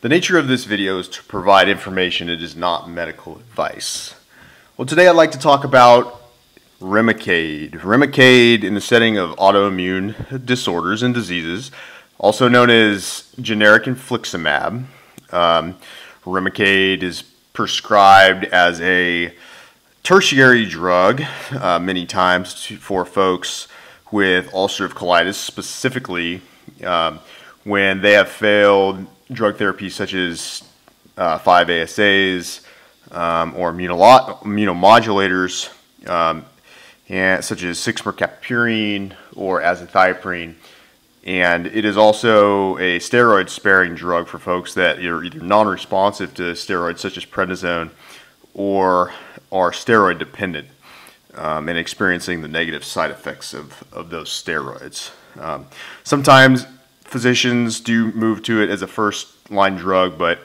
The nature of this video is to provide information, it is not medical advice. Well, today I'd like to talk about Remicade. Remicade in the setting of autoimmune disorders and diseases, also known as generic infliximab. Um, Remicade is prescribed as a tertiary drug uh, many times to, for folks with ulcerative colitis, specifically um, when they have failed drug therapies such as uh, 5-ASAs um, or immunomodulators um, and, such as 6-mercaptopurine or azathioprine. And it is also a steroid-sparing drug for folks that are either non-responsive to steroids such as prednisone or are steroid dependent um, and experiencing the negative side effects of, of those steroids. Um, sometimes physicians do move to it as a first line drug, but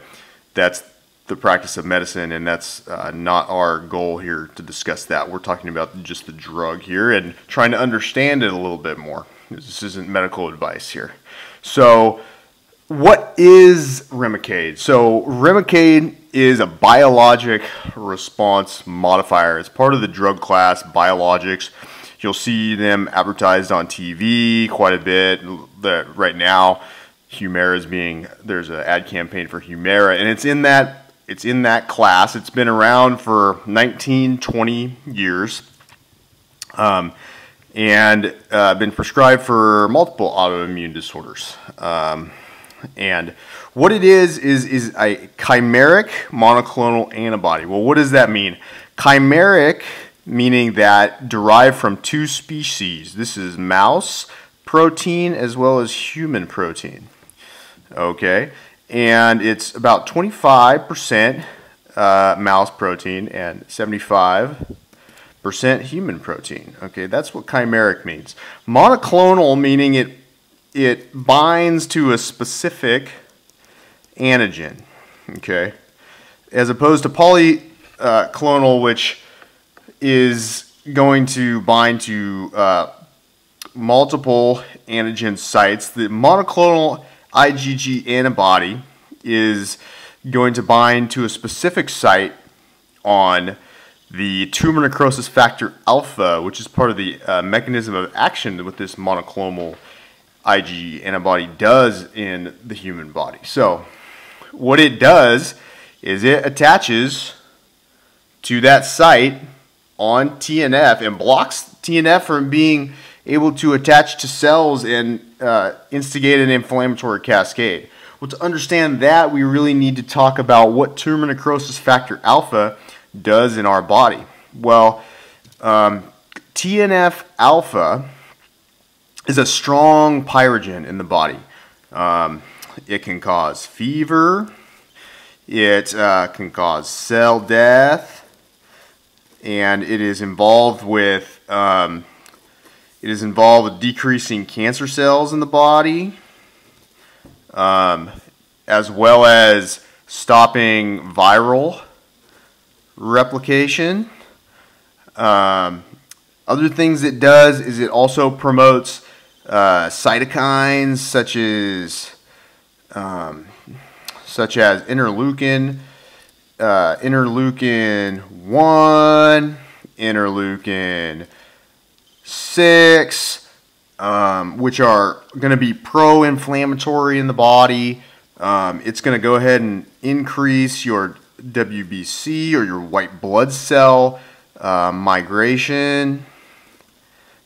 that's the practice of medicine, and that's uh, not our goal here to discuss that. We're talking about just the drug here and trying to understand it a little bit more. This isn't medical advice here. So, what is Remicade? So, Remicade is a biologic response modifier. It's part of the drug class biologics. You'll see them advertised on TV quite a bit. That right now, Humira is being there's an ad campaign for Humira, and it's in that it's in that class. It's been around for 19, 20 years, um, and uh, been prescribed for multiple autoimmune disorders. Um, and what it is is is a chimeric monoclonal antibody. Well, what does that mean? Chimeric meaning that derived from two species. This is mouse protein as well as human protein. Okay, and it's about 25% uh, mouse protein and 75% human protein. Okay, that's what chimeric means. Monoclonal meaning it it binds to a specific antigen. Okay, as opposed to polyclonal, which is going to bind to uh, multiple antigen sites. The monoclonal IgG antibody is going to bind to a specific site on the tumor necrosis factor alpha, which is part of the uh, mechanism of action that this monoclonal IgG antibody does in the human body. So, what it does is it attaches to that site on TNF and blocks TNF from being able to attach to cells and uh, instigate an inflammatory cascade. Well, to understand that, we really need to talk about what tumor necrosis factor alpha does in our body. Well, um, TNF alpha is a strong pyrogen in the body. Um, it can cause fever, it uh, can cause cell death, and it is involved with um, it is involved with decreasing cancer cells in the body, um, as well as stopping viral replication. Um, other things it does is it also promotes uh, cytokines such as um, such as interleukin uh, interleukin 1, interleukin 6, um, which are going to be pro inflammatory in the body. Um, it's going to go ahead and increase your WBC or your white blood cell uh, migration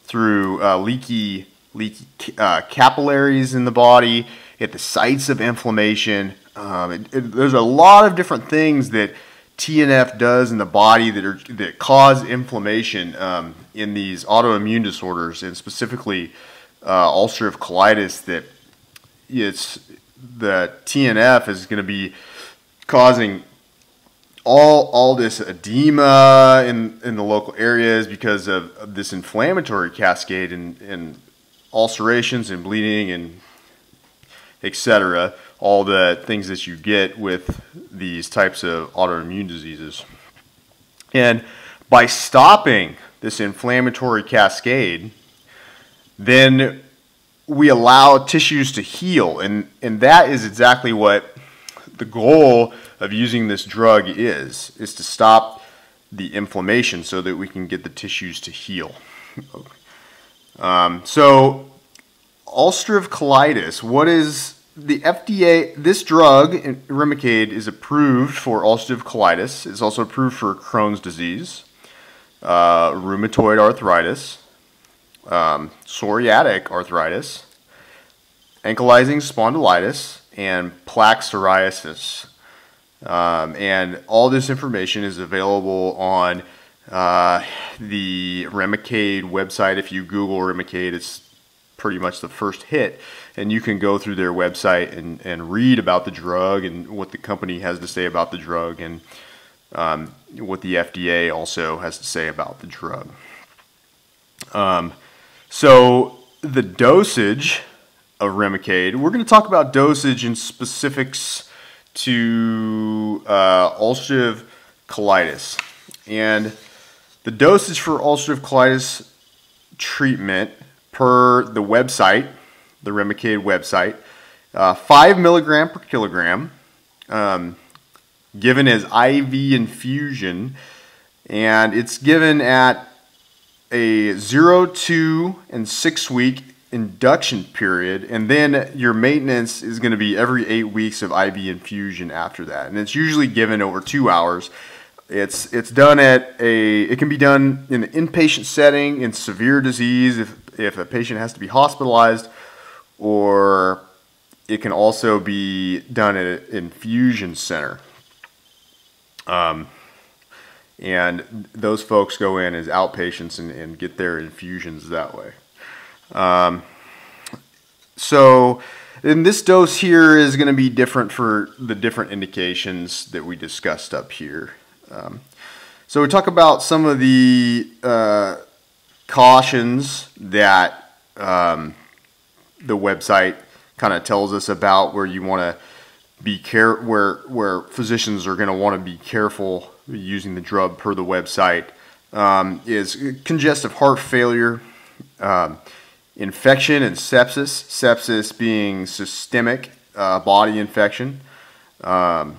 through uh, leaky, leaky uh, capillaries in the body at the sites of inflammation. Um, it, it, there's a lot of different things that TNF does in the body that are that cause inflammation um, in these autoimmune disorders, and specifically uh, ulcerative colitis. That it's the TNF is going to be causing all all this edema in in the local areas because of, of this inflammatory cascade and, and ulcerations and bleeding and etc all the things that you get with these types of autoimmune diseases. And by stopping this inflammatory cascade, then we allow tissues to heal. And, and that is exactly what the goal of using this drug is is to stop the inflammation so that we can get the tissues to heal. um, so ulcerative colitis, what is the FDA, this drug, Remicade, is approved for ulcerative colitis. It's also approved for Crohn's disease, uh, rheumatoid arthritis, um, psoriatic arthritis, ankylosing spondylitis, and plaque psoriasis. Um, and all this information is available on uh, the Remicade website. If you Google Remicade, it's pretty much the first hit. And you can go through their website and, and read about the drug and what the company has to say about the drug and um, what the FDA also has to say about the drug. Um, so the dosage of Remicade, we're going to talk about dosage and specifics to uh, ulcerative colitis. And the dosage for ulcerative colitis treatment per the website, the Remicade website, uh, 5 milligram per kilogram, um, given as IV infusion, and it's given at a 0, 2, and 6 week induction period, and then your maintenance is going to be every 8 weeks of IV infusion after that. And it's usually given over 2 hours. It's it's done at a it can be done in an inpatient setting in severe disease if if a patient has to be hospitalized, or it can also be done at an infusion center. Um, and those folks go in as outpatients and, and get their infusions that way. Um, so, and this dose here is going to be different for the different indications that we discussed up here. Um, so we talk about some of the uh, cautions that um, the website kind of tells us about where you want to be care where where physicians are going to want to be careful using the drug per the website um, is congestive heart failure, um, infection and sepsis. Sepsis being systemic uh, body infection, um,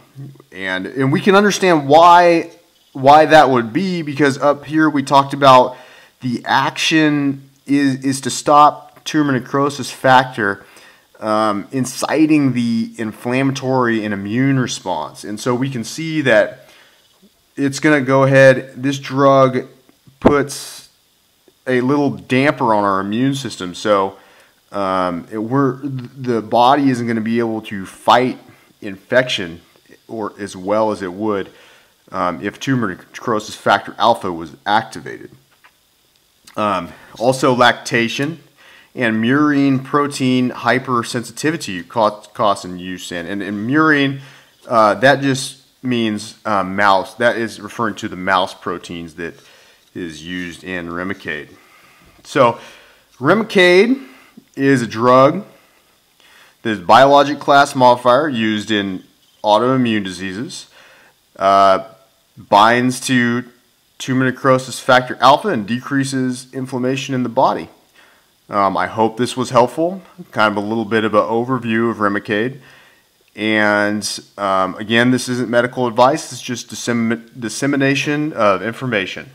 and and we can understand why why that would be because up here we talked about the action is, is to stop tumor necrosis factor um, inciting the inflammatory and immune response. And so we can see that it's going to go ahead, this drug puts a little damper on our immune system. So um, it, we're, the body isn't going to be able to fight infection or as well as it would um, if tumor necrosis factor alpha was activated. Um, also, lactation and murine protein hypersensitivity cost and use in. And, and murine, uh, that just means uh, mouse. That is referring to the mouse proteins that is used in Remicade. So, Remicade is a drug that is biologic class modifier used in autoimmune diseases. Uh, binds to tumor necrosis factor alpha and decreases inflammation in the body. Um, I hope this was helpful. Kind of a little bit of an overview of Remicade. And um, again, this isn't medical advice, it's just dissemination of information.